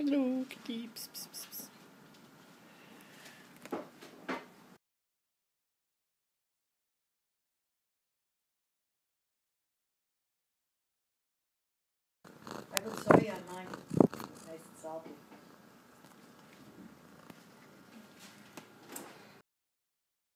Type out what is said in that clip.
Hello, kitty. Psst, psst, I'm soy nice and salty.